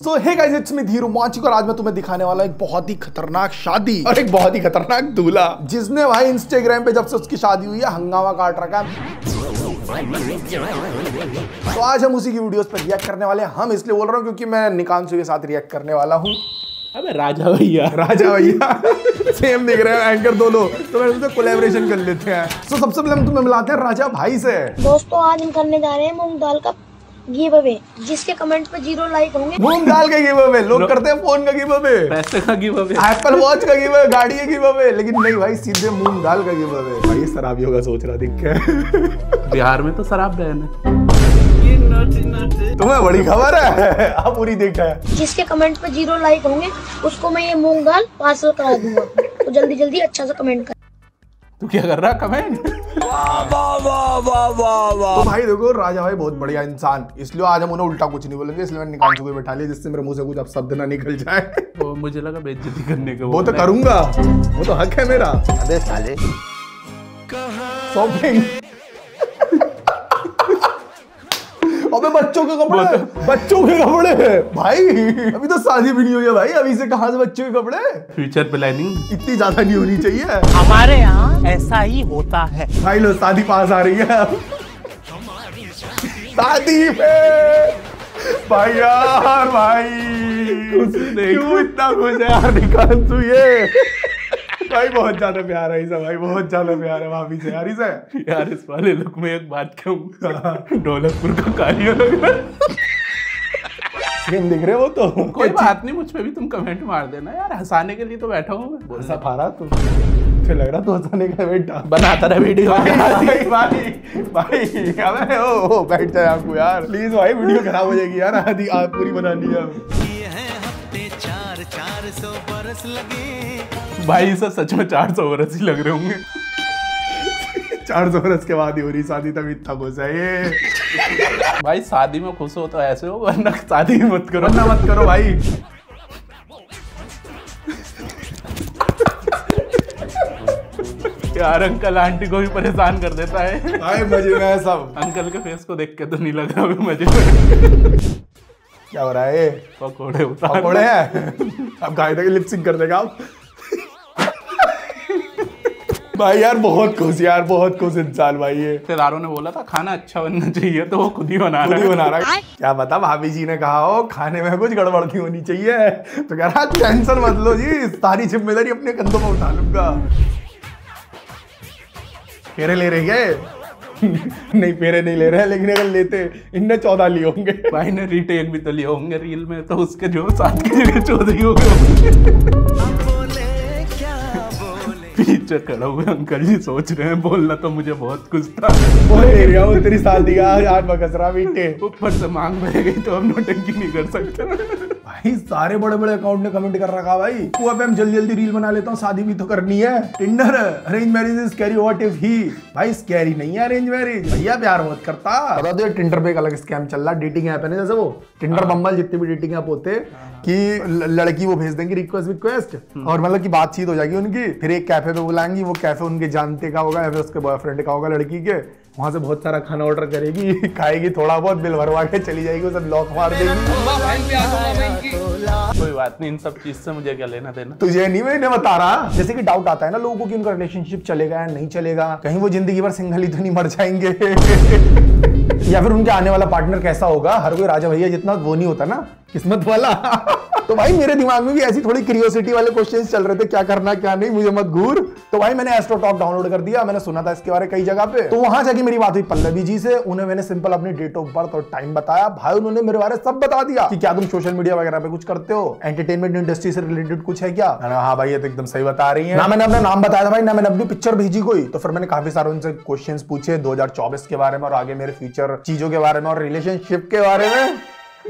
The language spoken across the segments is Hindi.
So hey guys it's me Dheeru Machik और आज मैं तुम्हें दिखाने वाला एक बहुत ही खतरनाक शादी। और एक बहुत ही खतरनाक दूल्हा। जिसने भाई इंस्टाग्राम पे जब से उसकी शादी हुई है हंगामा काट रखा है। तो आज हम उसी की वीडियोस पर रिएक्ट करने वाले हैं। हम इसलिए बोल रहा हूँ क्योंकि मैं निकांशु के साथ रिएक्ट करने वाला हूँ। अबे राजा भैया। राजा भैया। सेम दिख रहे हैं एंकर दोनों। तो मैं उनसे कोलेबोरेशन कर लेते हैं। तो सबसे पहले हम तुम्हें मिलाते हैं राजा भाई से। दोस्तों आज हम करने जा रहे हैं मूंग दाल का गिव अवे जिसके कमेंट पे ज़ीरो लाइक होंगे। मूंग दाल का गिव अवे लोग करते हैं फ़ोन का गिव अवे पैसे का गिव अवे एप्पल वॉच का गिव अवे गाड़ी का गिव अवे लेकिन नहीं भाई सीधे मूंग दाल का गिव अवे भाई ये शराबियों का सोच रहा दिख के। बिहार में तो शराब बैन है। तुम्हें बड़ी खबर है आप पूरी देखा है। जिसके कमेंट पे ज़ीरो लाइक होंगे उसको मैं ये मूंग दाल पार्सल करा दूँगा तो जल्दी जल्दी अच्छा सा कमेंट कर। तू क्या कर रहा कमेंट तो भाई देखो राजा भाई बहुत बढ़िया इंसान। इसलिए आज हम उन्हें उल्टा कुछ नहीं बोलेंगे इसलिए मैंने निकांशु को बैठा लिया जिससे मेरे मुँह से कुछ अब शब्द ना निकल जाए। वो मुझे लगा बेइज्जती करने का वो तो। करूँगा। वो तो हक है मेरा। अबे साले। शॉपिंग अबे बच्चों के कपड़े। बच्चों के कपड़े। भाई अभी तो शादी भी नहीं हुई है भाई। अभी से कहाँ से बच्चों के कपड़े? फ्यूचर प्लानिंग इतनी ज़्यादा नहीं होनी चाहिए। हमारे यहाँ ऐसा ही होता है। भाई लो शादी पास आ रही है। शादी पे। भाई यार भाई क्यों इतना खुश है यार निकाल तू ये? भाई बहुत ज़्यादा प्यार है इसे भाई बहुत ज़्यादा प्यार है भाभी से यार इसे यार इस वाले लुक में एक बात कहूँ। ढोलकपुर का कालिया लग रहा है। दिख रहे हो तो। कोई बात नहीं मुझ पे भी तुम कमेंट मार देना यार। हंसाने के लिए तो बैठा हूँ मैं। ऐसा पा रहा तू। मुझे लग रहा तू हंसाने का बेटा। बनाता रहा वीडियो। भाई भाई भाई अबे ओ ओ बैठ जाए आपको यार। प्लीज़ भाई वीडियो खराब हो जाएगी यार आधी आप पूरी बनानी है भाई सब सच में चार सौ बरस ही लग रहे होंगे। चार सौ बरस के बाद ही हो रही शादी तब इतना खुश है ये। भाई शादी में खुश हो तो ऐसे हो वरना शादी मत करो। वरना मत करो भाई। यार अंकल आंटी को भी परेशान कर देता है। भाई मज़े में है सब अंकल के फेस को देख के तो नहीं लग रहा मज़े में क्या हो रहा है पकोड़े उतार पकोड़े हैं? अब गाय लिप सिंक कर देगा आप। भाई यार बहुत खुश यार बहुत खुश इंसान भाई ये। रिश्तेदारों ने बोला था खाना अच्छा बनना चाहिए तो वो खुद ही बना खुद रहा ही। है बना रहा है। क्या बता भाभी जी ने कहा हो खाने में कुछ गड़बड़ नहीं होनी चाहिए। तो कह रहा टेंशन मत लो जी सारी ज़िम्मेदारी अपने कंधों पर उठा लूँगा। फेरे ले रहे गए नहीं फेरे नहीं ले रहे हैं लेकिन अगर लेते इनने चौदह लिए होंगे। भाई ने रीटेक भी तो लिए होंगे रील में तो उसके जो साथ की जगह चौधरी हो गए होंगे। पीछे खड़ा हुए अंकल जी सोच रहे हैं बोलना तो मुझे बहुत कुछ था। तेरी शादी का आज आज बकस रहा ऊपर से मांग बह गई तो अब नोटंकी नहीं कर सकते। भाई सारे बड़े बड़े अकाउंट ने कमेंट कर रखा भाई। वो अब हम जल्दी जल्दी रील बना लेता हूँ शादी भी तो करनी है। Tinder arrange marriage is scary what if he भाई स्कैरी नहीं है अरेंज मैरिज भैया प्यार बहुत करता। बता दो टिंडर पे एक अलग स्कैम चल रहा है डेटिंग ऐप है ना जैसे वो। टिंडर बम्बल जितने भी डेटिंग ऐप होते कि लड़की वो भेज देंगे रिक्वेस्ट रिक्वेस्ट और मतलब की बातचीत हो जाएगी उनकी। फिर एक कैफ़े पे बुलाएँगी वो कैफ़े उनके जानते का होगा या फिर उसके बॉयफ्रेंड का होगा लड़की के वहाँ से बहुत सारा खाना ऑर्डर करेगी खाएगी थोड़ा बहुत बिल भरवा के चली जाएगी उसे ब्लॉक मार देगी। कोई बात नहीं इन सब चीज़ से मुझे क्या लेना देना? तुझे नहीं मैं इन्हें बता रहा जैसे कि डाउट आता है ना लोगों को कि उनका रिलेशनशिप चलेगा या नहीं चलेगा कहीं वो ज़िंदगी भर सिंगल ही तो नहीं मर जाएँगे। या फिर उनके आने वाला पार्टनर कैसा होगा हर कोई राजा भैया जितना वो नहीं होता ना किस्मत वाला। तो भाई मेरे दिमाग में भी ऐसी थोड़ी क्यूरियोसिटी वाले क्वेश्चन चल रहे थे, क्या करना, क्या नहीं, मुझे मत घूर। तो भाई मैंने एस्ट्रो टॉक डाउनलोड कर दिया, मैंने सुना था इसके बारे कई जगह पे। तो वहाँ जाके मेरी बात हुई पल्लवी जी से, उन्हें मैंने सिंपल अपनी डेट ऑफ़ बर्थ और टाइम बताया। भाई उन्होंने मेरे बारे सब बता दिया कि क्या तुम सोशल मीडिया वगैरह पे कुछ करते हो? एंटरटेनमेंट इंडस्ट्री से रिलेटेड कुछ है क्या? हाँ भाई, ये तो एकदम सही बता रही है। ना मैंने अपना नाम बताया था भाई, ना मैंने अपनी पिक्चर भेजी कोई। तो फिर मैंने काफ़ी सारे उनसे क्वेश्चन पूछे 2024 के बारे में और आगे मेरे फ्यूचर चीज़ों के बारे में और रिलेशनशिप के बारे में।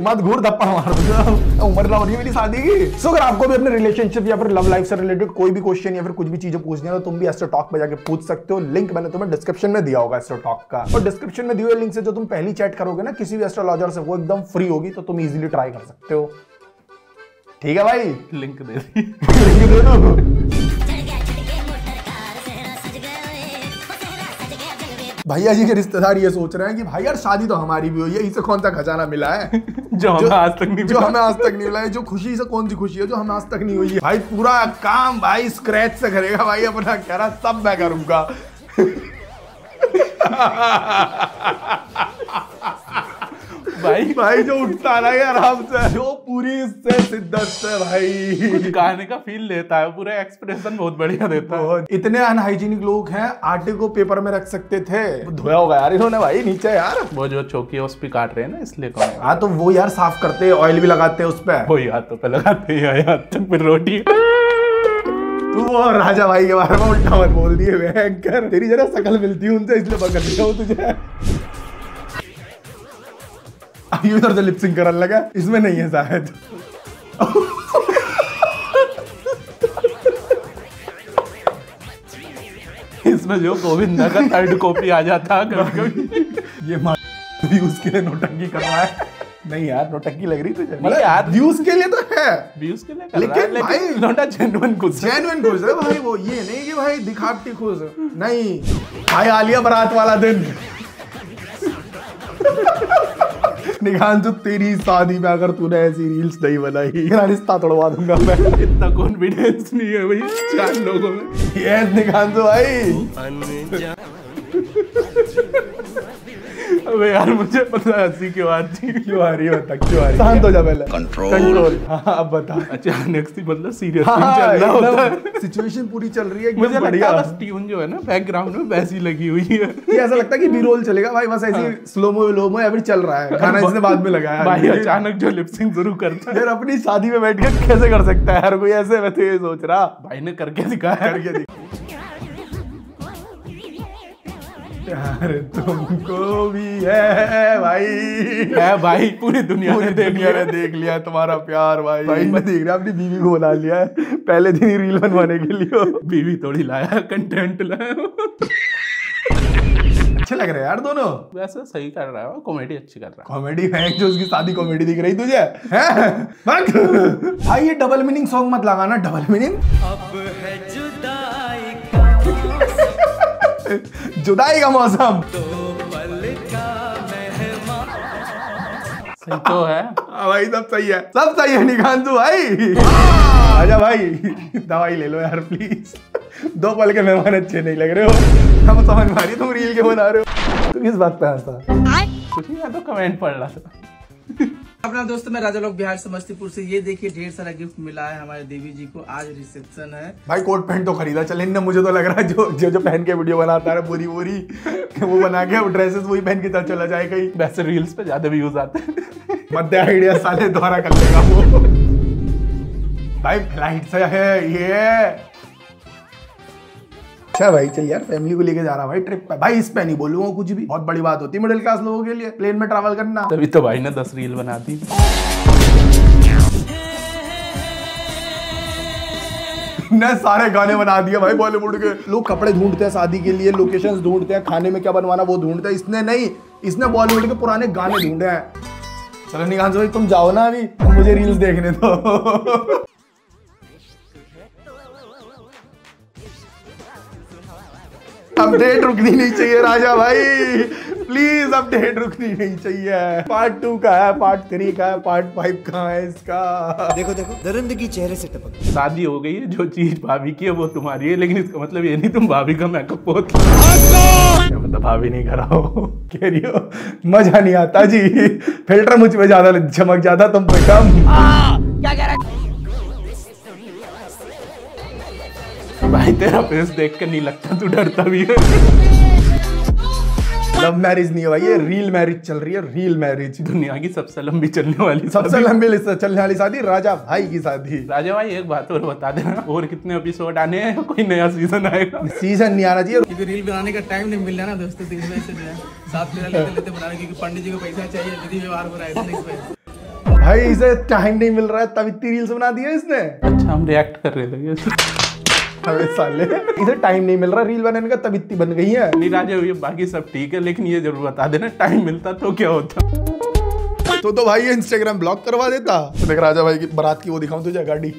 मत घूर धप्पा मार दूँगा उम्र है मेरी शादी की। सो अगर आपको भी अपने रिलेशनशिप या फिर लव लाइफ से रिलेटेड कोई भी क्वेश्चन या फिर कुछ भी चीज़ें पूछनी है तो तुम भी एस्ट्रो टॉक पे जाकर पूछ सकते हो। लिंक मैंने तुम्हें डिस्क्रिप्शन में दिया होगा एस्ट्रो टॉक का। और डिस्क्रिप्शन में दिए हुए लिंक से जो तुम पहली चैट करोगे ना किसी भी एस्ट्रोलॉजर से वो एकदम फ्री होगी तो तुम इजीली ट्राई कर सकते हो। ठीक है भाई? लिंक दे दी। लिंक दे दूँ? भैया जी के रिश्तेदार ये सोच रहे हैं कि भाई यार शादी तो हमारी भी हुई है इसे कौन सा खजाना मिला है? जो हमें आज तक नहीं जो हमें आज तक नहीं मिला है जो खुशी से कौन सी खुशी है जो हमें आज तक नहीं हुई है? भाई पूरा काम भाई स्क्रैच से करेगा भाई अपना कह रहा सब मैं करूँगा। भाई। भाई जो उठता ना आराम से जो पूरी इससे शिद्दत से भाई। कुछ गाने का फील लेता है पूरा एक्सप्रेशन बहुत बढ़िया देता है। इतने अनहाइजीनिक लोग हैं आटे को पेपर में रख सकते थे। धोया होगा यार इन्होंने भाई नीचे यार। वो जो चौकी है उस पे काट रहे हैं ना इसलिए कौन हाँ? तो वो यार साफ़ करते हैं ऑयल भी लगाते हैं उस पर वही हाथों पे लगाते हैं या हाथ तक फिर रोटी। तू वो राजा भाई के बारे में उल्टा मत बोल दिए भयंकर। तेरी जरा शकल मिलती है उनसे इसलिए पकड़ लिया तुझे। अभी उधर से लिपसिंग करने लगा इसमें नहीं है शायद। इसमें जो गोविंदा का थर्ड कॉपी आ जाता कभी कभी। ये व्यूज़ के लिए नोटंकी कर रहा है। नहीं यार नोटंकी लग रही तुझे। नहीं यार। व्यूज़ के लिए तो है। व्यूज़ के लिए कर रहा लेकिन भाई- लेकिन नोटा जेन्युइन है। जेन्युइन खुश है। भाई वो ये नहीं कि भाई दिखावटी खुश नहीं। भाई आलिया बारात वाला दिन। निगांशु तेरी शादी में अगर तूने ऐसी रील्स नहीं बनाई रिश्ता तोड़वा दूँगा मैं। इतना कॉन्फिडेंस नहीं है भाई चार लोगों में। यस जो भाई। अबे यार मुझे पता है हँसी क्यों आती है। क्यों आ रही है बता क्यों आ रही है? शांत हो जा पहले। कंट्रोल कंट्रोल हाँ अब बता। अचानक सी मतलब सीरियस हाँ चल रहा होता है। सिचुएशन पूरी चल रही है मुझे लगता बढ़िया। है बस ट्यून जो है ना बैकग्राउंड में वैसी लगी हुई है। ये ऐसा लगता है कि बी रोल चलेगा। भाई बस ऐसी स्लोमो विलोमो अभी चल रहा है। गाना इसने बाद में लगाया। भाई अचानक जो लिपसिंग शुरू करता है। यार अपनी शादी में बैठ के कैसे कर सकता है? यार कोई ऐसे मैं तो ये सोच रहा। भाई ने करके दिखाया। करके देख यार तुमको भी है भाई। है भाई पूरी दुनिया पूरी ने देख दुनिया लिया। ने देख लिया तुम्हारा प्यार भाई। भाई मैं देख रहा अपनी बीवी को बना लिया है। पहले दिन ही रील बनवाने के लिए। बीवी थोड़ी लाया कंटेंट लाया। अच्छे लग रहे हैं यार दोनों। वैसे सही कर रहा है कॉमेडी अच्छी कर रहा है। कॉमेडी है जो उसकी शादी कॉमेडी दिख रही तुझे भाई ये डबल मीनिंग सॉन्ग मत लगाना डबल मीनिंग जुदाई का मौसम। है सही तो है। हाँ भाई सब सही है। सब सही है निकांतु भाई। आजा भाई दवाई ले लो यार प्लीज़ दो पल के मेहमान अच्छे नहीं लग रहे हो। हम समझ मारी तुम रील के बना रहे हो? तुम किस बात पे हंसा कुछ नहीं तो कमेंट पढ़ रहा था। अपना दोस्त मैं राजा लोग बिहार समस्तीपुर से। ये देखिए ढेर सारा गिफ्ट मिला है हमारे देवी जी को। आज रिसेप्शन है। भाई कोट पैंट तो खरीदा। चल इनने मुझे तो लग रहा है जो जो जो पहन के वीडियो बनाता है पूरी पूरी वो बना के ड्रेसेस वही पहन के चल चला जाए कहीं। वैसे रील्स पे ज़्यादा व्यूज़ आते हैं। मध्य आइडिया साले द्वारा कर लेगा वो। भाई फ़्लाइट से है ये। अच्छा भाई चल यार फैमिली को लेके जा रहा भाई ट्रिप पे। भाई इस पे नहीं बोलूँगा कुछ भी। बहुत बड़ी बात होती है मिडिल क्लास लोगों के लिए प्लेन में ट्रैवल करना। तभी तो भाई ने दस रील बना दी। ने सारे गाने बना दिए भाई बॉलीवुड के। लोग कपड़े ढूंढते हैं शादी के लिए लोकेशंस ढूंढते हैं खाने में क्या बनवाना वो ढूंढते हैं। इसने नहीं इसने बॉलीवुड के पुराने गाने ढूंढे हैं। चलो निकांश भाई तुम जाओ ना अभी तुम मुझे रील्स देखने दो। अपडेट रुकनी नहीं चाहिए राजा भाई। प्लीज़ अपडेट रुकनी नहीं चाहिए। पार्ट टू का है पार्ट थ्री का है पार्ट फाइव का है इसका। देखो देखो दरिंदगी चेहरे से टपक शादी हो गई है जो चीज़ भाभी की है वो तुम्हारी है लेकिन इसका मतलब ये नहीं तुम भाभी का मेकअप बहुत मतलब भाभी नहीं करा हो। कह रही हो मज़ा नहीं आता जी। फ़िल्टर मुझ पे ज़्यादा चमक जाता तुम पे कम। भाई तेरा फेस देख के नहीं लगता तू डरता भी है। लव मैरिज नहीं है भाई ये रील मैरिज चल रही है रील मैरिज दुनिया की सबसे लंबी चलने वाली सबसे लंबी चलने वाली शादी राजा भाई की शादी। राजा भाई एक बात और बता देना और कितने एपिसोड आने हैं कोई नया सीज़न आएगा? सीज़न नहीं आना चाहिए। क्योंकि रील बनाने का टाइम नहीं मिल रहा ना दोस्तों तो है साथ मेरा लेते लेते बनाने क्योंकि पंडित जी को पैसा चाहिए विधि व्यवहार हो रहा है। भाई इसे टाइम नहीं मिल रहा है तब इतनी रील्स बना दी है इसने। अच्छा हम रिएक्ट कर रहे थे अबे साले इसे टाइम नहीं मिल रहा रील बनाने का तब इतनी बन गई है। नहीं राजा ये बाकी सब ठीक है लेकिन ये ज़रूर बता देना टाइम मिलता तो क्या होता? तो तो भाई ये इंस्टाग्राम ब्लॉक करवा देता। तो देख राजा भाई की बारात की वो दिखाऊँ तुझे गाड़ी।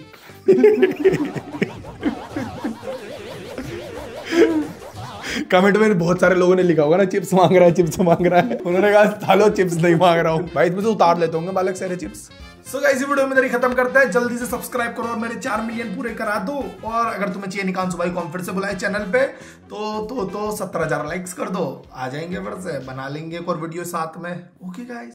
कमेंट में बहुत सारे लोगों ने लिखा होगा ना चिप्स मांग रहा है चिप्स मांग रहा है। उन्होंने कहा चिप्स नहीं मांग रहा हूँ। भाई इसमें तो उतार लेते होंगे बालक सारे चिप्स सो गाइस वीडियो में मेरी खत्म करते हैं। जल्दी से सब्सक्राइब करो और मेरे चार मिलियन पूरे करा दो। और अगर तुम्हें चाहिए निकांशु सुबह को फिर से बुलाए चैनल पे तो तो तो सत्तर हज़ार लाइक्स कर दो। आ जाएँगे फिर से, बना लेंगे एक और वीडियो साथ में। Okay guys